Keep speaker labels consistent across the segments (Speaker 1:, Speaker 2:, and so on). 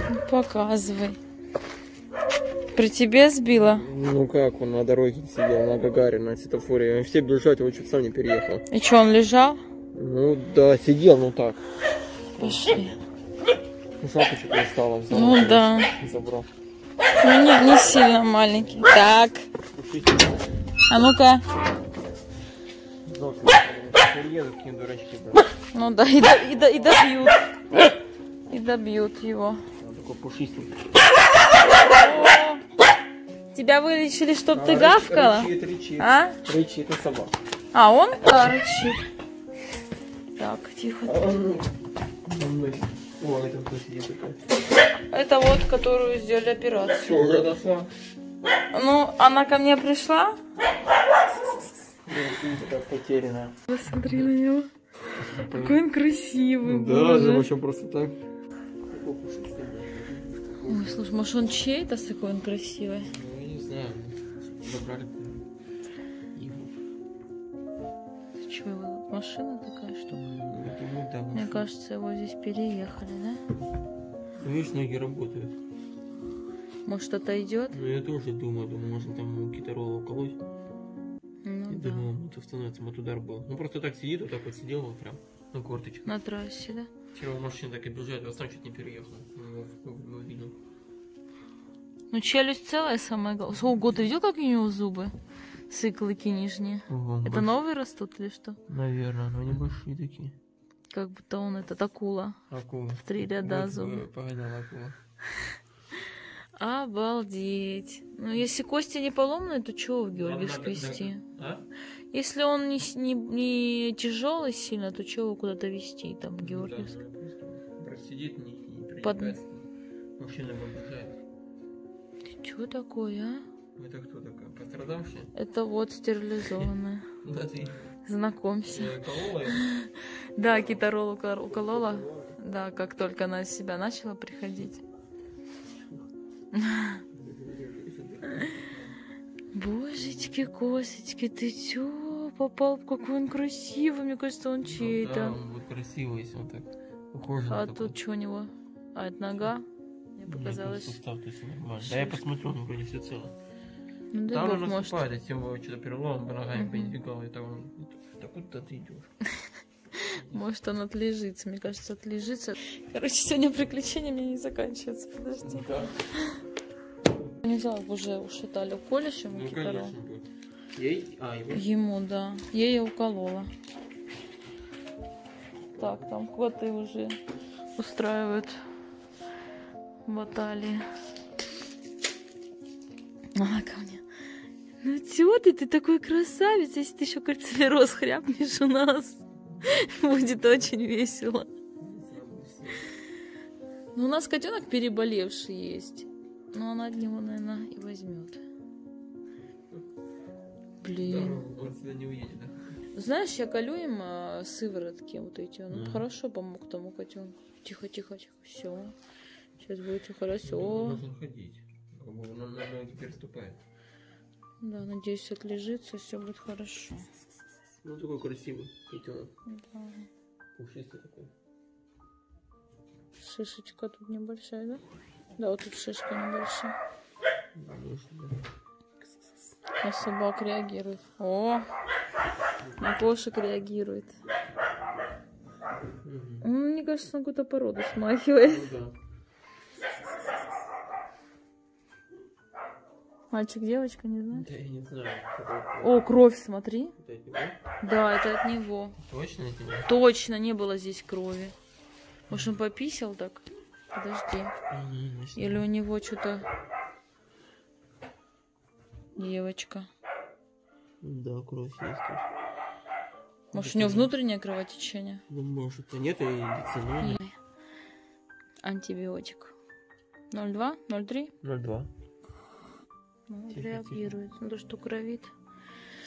Speaker 1: Ну, Показывай. При тебе сбила?
Speaker 2: Ну как, он на дороге сидел, на Гагарина, на светофоре. Все бежать, его чуть сам не переехал.
Speaker 1: И что, он лежал?
Speaker 2: Ну да, сидел, ну так.
Speaker 1: Пошли.
Speaker 2: Ну, Шапку что-то не стало, взял.
Speaker 1: Ну да.
Speaker 2: Забрал.
Speaker 1: Ну, не, не сильно маленький. Так. А ну-ка. Ну да, и, до- и, до- и добьют. И добьют его.
Speaker 2: Такой пушистый.
Speaker 1: О, Тебя вылечили, чтоб ты гавкала?
Speaker 2: Рычит, рычит.
Speaker 1: А?
Speaker 2: Рычит, это собака.
Speaker 1: А он да, рычит. Так, тихо.
Speaker 2: А он- он- О, это кто сидит?
Speaker 1: Это вот, которую сделали операцию.
Speaker 2: Все, уже дошла.
Speaker 1: Ну, она ко мне пришла.
Speaker 2: Такая потерянная.
Speaker 1: Посмотри на него. Какой он красивый,
Speaker 2: Ну Да, в общем, просто так.
Speaker 1: Ой, слушай, может он чей-то такой он красивый?
Speaker 2: Ну, я не знаю. Забрали
Speaker 1: чё, его машина такая штука?
Speaker 2: Ну, думаю, да.
Speaker 1: Мне кажется, его здесь переехали, да?
Speaker 2: Ну, видишь, ноги работают.
Speaker 1: Может, отойдет?
Speaker 2: Ну, я тоже думаю, думаю, можно там ему китарола уколоть.
Speaker 1: Ну
Speaker 2: Я
Speaker 1: да.
Speaker 2: думаю, вот становится, вот удар был. Ну, просто так сидит, вот так вот сидел, вот прям на корточках.
Speaker 1: На трассе, да?
Speaker 2: Вчера машина так и бежит, я сам чуть не переехал. Ну, ну, видел.
Speaker 1: Ну, челюсть целая, самое главное. Ого, ты видел, какие у него зубы? Сыклыки нижние. Это новые растут или что?
Speaker 2: Наверное, но они большие такие.
Speaker 1: Как будто он этот акула.
Speaker 2: Акула.
Speaker 1: В три ряда
Speaker 2: Вот,
Speaker 1: зубы.
Speaker 2: э, Погоняла акула.
Speaker 1: Обалдеть. Ну, если кости не поломаны, то чего в Георгиевск везти?
Speaker 2: А?
Speaker 1: Если он не, не, не тяжелый сильно, то чего его куда-то везти там,
Speaker 2: Ну
Speaker 1: Георгиевск?
Speaker 2: Да, ну, просидит, не, не
Speaker 1: Под-.
Speaker 2: Машина выгружает.
Speaker 1: Ты чего такое, а?
Speaker 2: Это кто такая? Пострадавшая?
Speaker 1: Это вот стерилизованная.
Speaker 2: Да ты
Speaker 1: Знакомься. Да, китарол укол- уколола. Да, как только она из себя начала приходить. Божечки, косочки, ты чё? Попал, какой он красивый, мне кажется, он
Speaker 2: Ну Да,
Speaker 1: чей-то.
Speaker 2: он будет красивый, если он так похож
Speaker 1: А
Speaker 2: такой.
Speaker 1: тут что у него? А, это нога? Мне
Speaker 2: Нет,
Speaker 1: показалось.
Speaker 2: сустав, то есть нормально. Да я посмотрю, он вроде все цело.
Speaker 1: Ну, дай
Speaker 2: Там он наступает, если ему что-то перелом, ногами передвигал, и там он... Да куда ты идешь?
Speaker 1: Может, он отлежится. Мне кажется, отлежится. Короче, сегодня приключения мне не заканчиваются. Подожди. Не знаю, уже ушатали. Уколешь ему
Speaker 2: Ну,
Speaker 1: китарол?
Speaker 2: конечно. Ей? А, его?
Speaker 1: Ему, да. Я ее уколола. Так, там коты уже устраивают баталии. Она ко мне. Ну чего ты, такой красавец, если ты еще кальцилероз хряпнешь у нас. Будет очень весело. Ну, у нас котенок переболевший есть. Но он от него, наверное, и возьмет. Блин.
Speaker 2: Да, он сюда не уедет, да?
Speaker 1: Знаешь, я колю им а, сыворотки вот эти. Он
Speaker 2: Мгм.
Speaker 1: хорошо помог тому котенку. Тихо, тихо, тихо. Все. Сейчас будет все
Speaker 2: Он
Speaker 1: хорошо.
Speaker 2: должен ходить. Бы Он на ноги переступает.
Speaker 1: Да, надеюсь, отлежится, все будет хорошо.
Speaker 2: Ну, такой красивый котенок.
Speaker 1: Да.
Speaker 2: Пушистый такой.
Speaker 1: Шишечка тут небольшая, да? Да, вот тут шишка небольшая.
Speaker 2: Конечно, да.
Speaker 1: На собак реагирует. О! На кошек реагирует. Он, мне кажется, на какую-то породу смахивает.
Speaker 2: Ну да.
Speaker 1: Мальчик, девочка, не знаю.
Speaker 2: Да я не знаю.
Speaker 1: О, кровь, смотри.
Speaker 2: это от него.
Speaker 1: Да, это от него.
Speaker 2: Точно это не?
Speaker 1: Точно не было здесь крови. Может, он пописал так? Подожди. Или у него что-то... Девочка.
Speaker 2: Да, кровь есть.
Speaker 1: Может, у него внутреннее кровотечение?
Speaker 2: Ну, может, и нет, и лицо,
Speaker 1: И Антибиотик. 0,2, 0,3.
Speaker 2: 0,2.
Speaker 1: Ну,
Speaker 2: Тихо,
Speaker 1: реагирует. Ну, то, что кровит.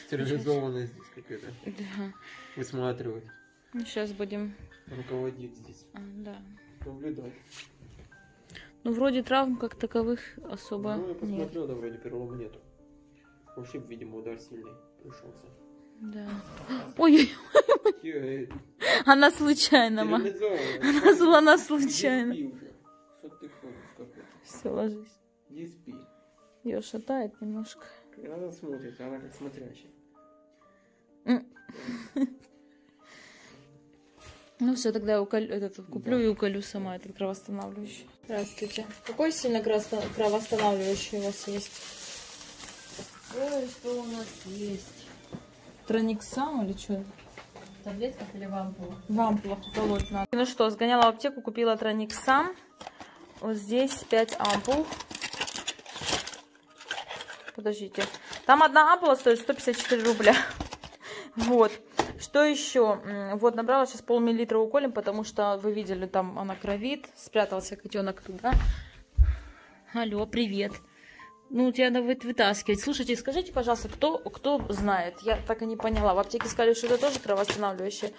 Speaker 2: Стерилизованная здесь какая-то.
Speaker 1: Да.
Speaker 2: Высматривает.
Speaker 1: Сейчас будем...
Speaker 2: Руководит здесь.
Speaker 1: а, да.
Speaker 2: Наблюдать.
Speaker 1: Ну, вроде травм как таковых особо
Speaker 2: Ну, я
Speaker 1: нет.
Speaker 2: посмотрел, да, вроде перелома нету. Вообще, видимо, удар сильный пришелся.
Speaker 1: Да. Ой,
Speaker 2: Э,
Speaker 1: она случайно, ма. Она зла она случайно.
Speaker 2: Что ты ходишь? какой-то.
Speaker 1: Все, ложись.
Speaker 2: Не спи.
Speaker 1: Ее шатает немножко.
Speaker 2: И она смотрит, она как смотрящая.
Speaker 1: Ну все, тогда я уколю, этот, куплю и уколю сама этот кровоостанавливающий. Здравствуйте. Какой сильно кровоостанавливающий у вас есть?
Speaker 3: Ой, что у нас есть?
Speaker 1: Трониксам или что?
Speaker 3: В таблетках или в ампулах?
Speaker 1: Вам плохо колоть надо. Ну что, сгоняла в аптеку, купила Трониксам. Вот здесь 5 ампул. Подождите. Там одна ампула стоит 154 рубля. Вот. Что еще? Вот, набрала сейчас полмиллилитра уколем, потому что вы видели, там она кровит. Спрятался котенок туда. Алло, привет. Ну, тебя надо вы- вытаскивать. Слушайте, скажите, пожалуйста, кто, кто знает? Я так и не поняла. В аптеке сказали, что это тоже кровоостанавливающее.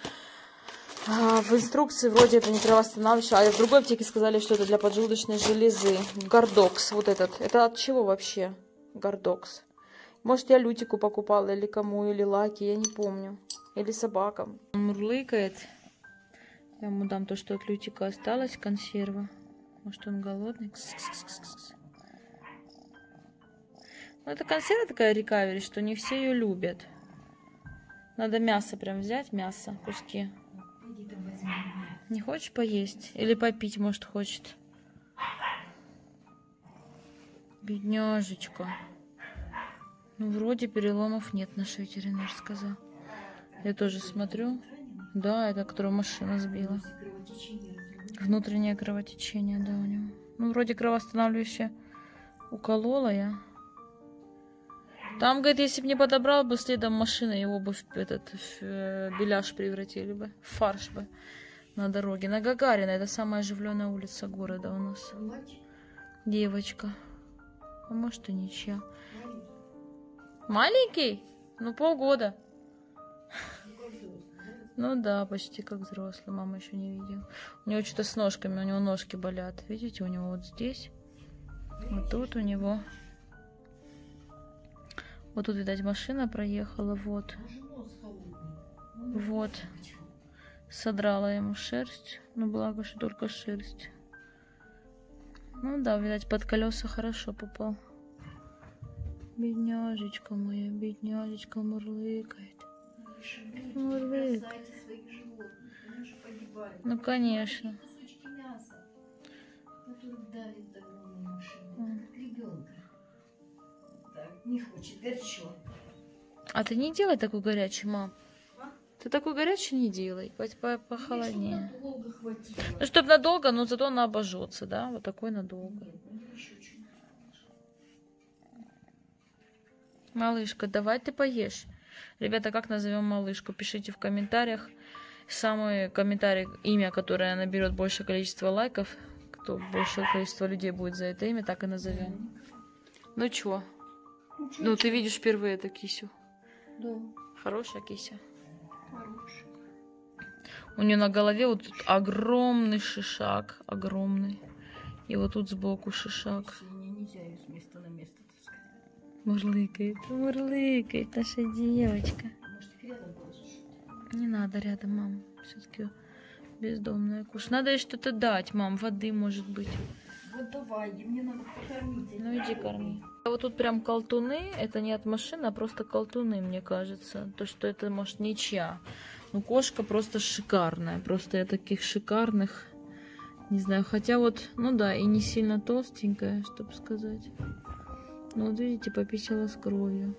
Speaker 1: А, в инструкции вроде это не кровоостанавливающее, а в другой аптеке сказали, что это для поджелудочной железы. Гордокс, вот этот. Это от чего вообще? Гордокс. Может, я Лютику покупала, или кому, или Лаки, я не помню. Или собакам. Он мурлыкает. Я ему дам то, что от Лютика осталось, консерва. Может, он голодный? Кс-кс-кс-кс-кс. Ну, это консерва такая рекавери, что не все ее любят. Надо мясо прям взять, мясо, куски. Не хочешь поесть? Или попить, может, хочет? Бедняжечка. Ну, вроде переломов нет, наш ветеринар сказал. Я тоже смотрю. Да, это которую машина сбила. Внутреннее кровотечение, да, у него. Ну, вроде кровоостанавливающее уколола я. Там, говорит, если бы не подобрал бы следом машины, его бы в этот в, э, беляш превратили бы, в фарш бы на дороге. На Гагарина, это самая оживленная улица города у нас. Девочка. А может и ничья.
Speaker 3: маленький?
Speaker 1: Ну, полгода.
Speaker 3: Ну да,
Speaker 1: почти как взрослый. Мама еще не видела. У него что-то с ножками, у него ножки болят. Видите, у него вот здесь. Вот тут у него. Вот тут, видать, машина проехала. Вот. Вот. Содрала ему шерсть. Ну, благо, что только шерсть. Ну да, видать, под колеса хорошо попал. Бедняжечка моя, бедняжечка мурлыкает. Мурлык.
Speaker 3: Спасайте своих животных, они же погибают.
Speaker 1: Ну, конечно.
Speaker 3: Мяса, машина. Не хочет, горячо.
Speaker 1: А ты не делай такой горячий, мам.
Speaker 3: А?
Speaker 1: Ты такой горячий не делай, хоть по похолоднее.
Speaker 3: Хватило.
Speaker 1: Ну, чтоб надолго, но зато она обожжется, да? Вот такой надолго.
Speaker 3: Нет, ну.
Speaker 1: Малышка, давай ты поешь. Ребята, как назовем малышку? Пишите в комментариях. Самый комментарий, имя, которое наберет большее количество лайков, кто большее количество людей будет за это имя, так и назовем. Ну чё? Ну, ты видишь впервые эту кисю.
Speaker 3: Да,
Speaker 1: Хорошая кися.
Speaker 3: хороший.
Speaker 1: У нее на голове вот тут огромный шишак. Огромный. И вот тут сбоку шишак.
Speaker 3: Нельзя ее с места на место таскать.
Speaker 1: Мурлыкает, мурлыкает наша девочка. Не надо рядом, мам. Все-таки бездомная куш. Надо ей что-то дать, мам. Воды, может быть.
Speaker 3: Вот давай, мне надо покормить.
Speaker 1: Ну иди корми. А вот тут прям колтуны. Это не от машины, а просто колтуны, мне кажется. То, что это, может, ничья. Ну, кошка просто шикарная. Просто я таких шикарных не знаю. Хотя вот, ну да, и не сильно толстенькая, чтобы сказать. Ну, вот видите, пописала с кровью.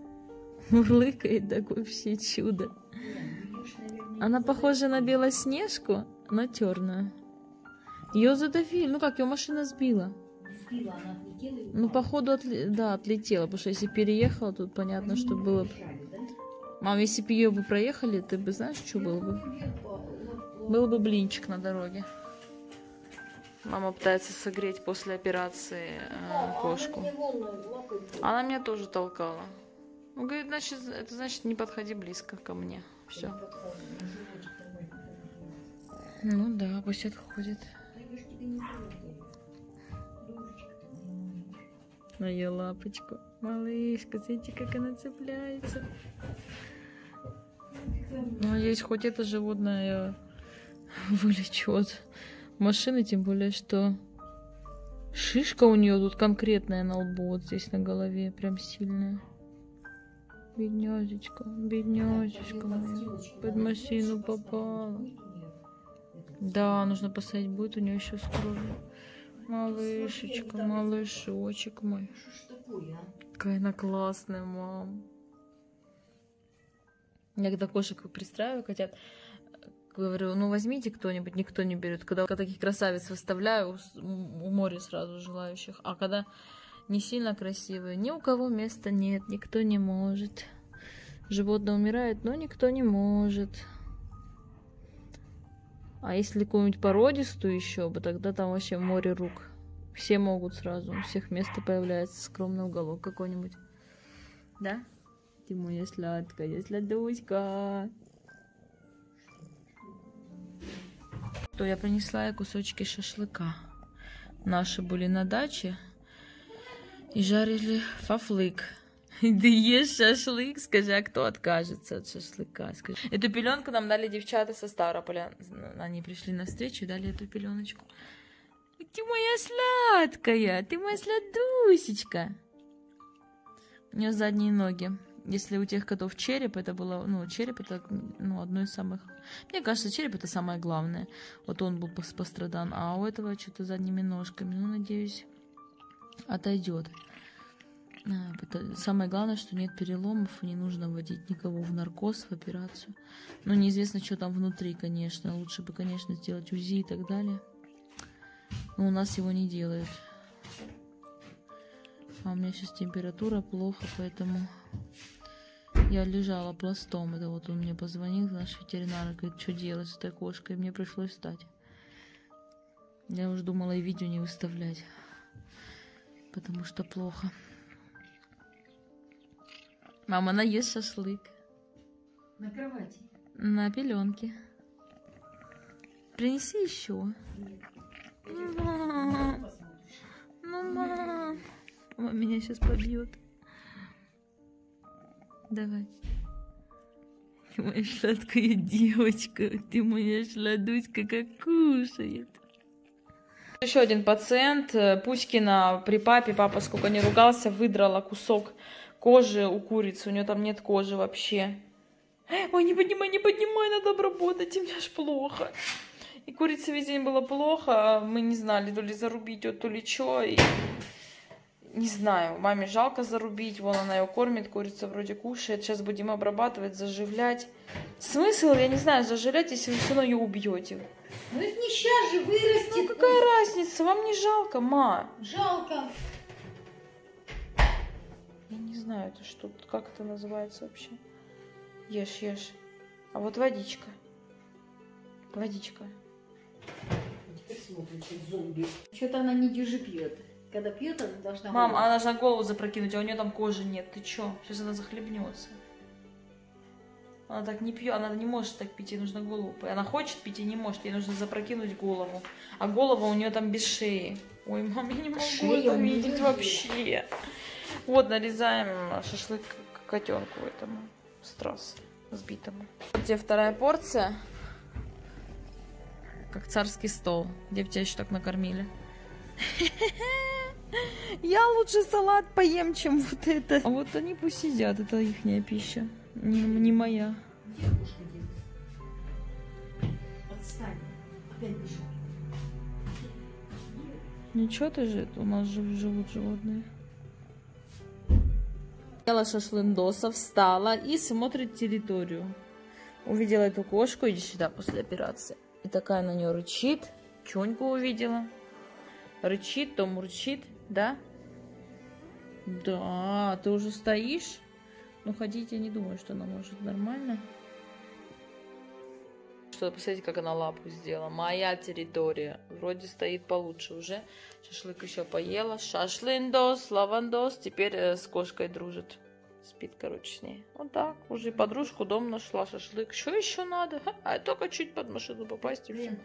Speaker 1: Мурлыкает такое вообще чудо. Она похожа на белоснежку, но черную. Ее задавили, ну как, ее машина сбила.
Speaker 3: Сбила, она отлетела
Speaker 1: Ну, походу, отли- да, отлетела, потому что если переехала, тут понятно,
Speaker 3: Они
Speaker 1: что было. бы.
Speaker 3: да?
Speaker 1: Мам, если бы ее бы проехали, ты бы знаешь, что было бы? Был бы блинчик на дороге. Мама пытается согреть после операции э, кошку. Она меня тоже толкала. Ну, говорит, значит, это значит, не подходи близко ко мне. Все. Ну да, пусть отходит. На ее лапочку. Малышка, смотрите, как она цепляется. Ну, надеюсь, хоть это животное я вылечу от машины, тем более, что Шишка у нее тут конкретная на лбу, вот здесь на голове, прям сильная. Бедняжечка, бедняжечка. Под машину попала. Да, нужно посадить будет у нее еще с кровью. Малышечка, малышочек мой.
Speaker 3: А?
Speaker 1: Какая она классная, мам. Я когда кошек пристраиваю, хотят, говорю, ну возьмите кто-нибудь, никто не берет. Когда таких красавиц выставляю, у моря сразу желающих. А когда не сильно красивые, ни у кого места нет, никто не может. Животное умирает, но никто не может. А если какую-нибудь породистую еще бы, тогда там вообще море рук. Все могут сразу, у всех место появляется, скромный уголок какой-нибудь. Да? Ты моя сладкая, сладуська. То я принесла ей кусочки шашлыка. Наши были на даче и жарили фафлык. Ты ешь шашлык? Скажи, а кто откажется от шашлыка? Скажи. Эту пеленку нам дали девчата со Ставрополя. Они пришли на встречу и дали эту пеленочку. Ты моя сладкая, ты моя сладусечка. У нее задние ноги. Если у тех котов череп, это было, ну, череп это, ну, одно из самых... Мне кажется, череп это самое главное. Вот он был пос- пострадан, а у этого что-то задними ножками. Ну, надеюсь, отойдет. Это Самое главное, что нет переломов, и не нужно вводить никого в наркоз, в операцию. Ну, неизвестно, что там внутри, конечно. Лучше бы, конечно, сделать УЗИ и так далее. Но у нас его не делают. А у меня сейчас температура плохо, поэтому я лежала пластом. Это вот он мне позвонил, наш ветеринар, говорит, что делать с этой кошкой. И мне пришлось встать. Я уже думала и видео не выставлять, потому что плохо. Мама, она ест шашлык
Speaker 3: На кровати.
Speaker 1: на пеленке. Принеси еще.
Speaker 3: Посмотришь.
Speaker 1: Ну, мам. Мама меня сейчас побьет. Давай. Ты моя сладкая девочка. Ты моя шладуська, как кушает. Еще один пациент, Пуськина, при папе, папа сколько не ругался, выдрала кусок кожи у курицы. У нее там нет кожи вообще. Ой, не поднимай, не поднимай, надо обработать, и мне аж плохо. И курице весь день было плохо, а мы не знали, то ли зарубить ее, то ли что. И... Не знаю, маме жалко зарубить, вон она ее кормит, курица вроде кушает. Сейчас будем обрабатывать, заживлять. Смысл, я не знаю, заживлять, если вы все равно ее убьете.
Speaker 3: Ну это не сейчас же вырастет.
Speaker 1: Ну какая разница, вам не жалко, ма?
Speaker 3: Жалко.
Speaker 1: Знаю, это что, как это называется вообще? Ешь, ешь. А вот водичка. Водичка.
Speaker 3: Что-то она не дюже пьет. Когда пьет, она должна...
Speaker 1: Мам, она должна голову запрокинуть, а у нее там кожи нет. Ты чё? Сейчас она захлебнется. Она так не пьет, она не может так пить, ей нужно голову. Она хочет пить и не может, ей нужно запрокинуть голову. А голова у нее там без шеи. Ой, мам, я не могу
Speaker 3: Шея
Speaker 1: это видеть вообще. Вот, нарезаем шашлык к котенку этому с трассы сбитому. Вот тебе вторая порция. Как царский стол. Где бы тебя еще так накормили? Я лучше салат поем, чем вот это. А вот они пусть сидят, это ихняя пища. Не, не моя.
Speaker 3: Отстань. Опять.
Speaker 1: Ничего ты же, у нас же живут животные. Ела шашлындоса, встала и смотрит территорию. Увидела эту кошку, иди сюда после операции. И такая на нее рычит. Чоньку увидела. Рычит, то мурчит, да? Да, ты уже стоишь? Ну, ходить я не думаю, что она может нормально. Что, посмотрите, как она лапу сделала. Моя территория. Вроде стоит получше уже. Шашлык еще поела. Шашлындос, лавандос. Теперь э, с кошкой дружит. Спит, короче, с ней. Вот так. Уже подружку дом нашла, шашлык. Что еще надо? А только чуть под машину попасть и все.